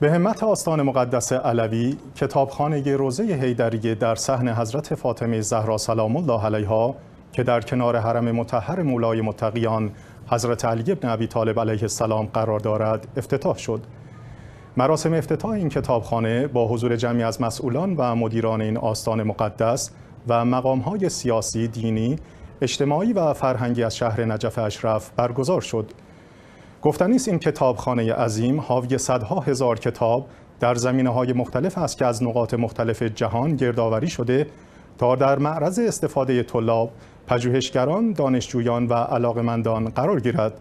به همت آستان مقدس علوی کتابخانه روزه حیدریه در صحن حضرت فاطمه زهرا سلام الله علیها که در کنار حرم مطهر مولای متقیان حضرت علی بن ابی طالب علیه السلام قرار دارد افتتاح شد مراسم افتتاح این کتابخانه با حضور جمعی از مسئولان و مدیران این آستان مقدس و مقامهای سیاسی، دینی، اجتماعی و فرهنگی از شهر نجف اشرف برگزار شد. گفتنی است این کتابخانه عظیم حاوی صدها هزار کتاب در زمینه های مختلف است که از نقاط مختلف جهان گردآوری شده تا در معرض استفاده طلاب، پژوهشگران، دانشجویان و علاقمندان قرار گیرد.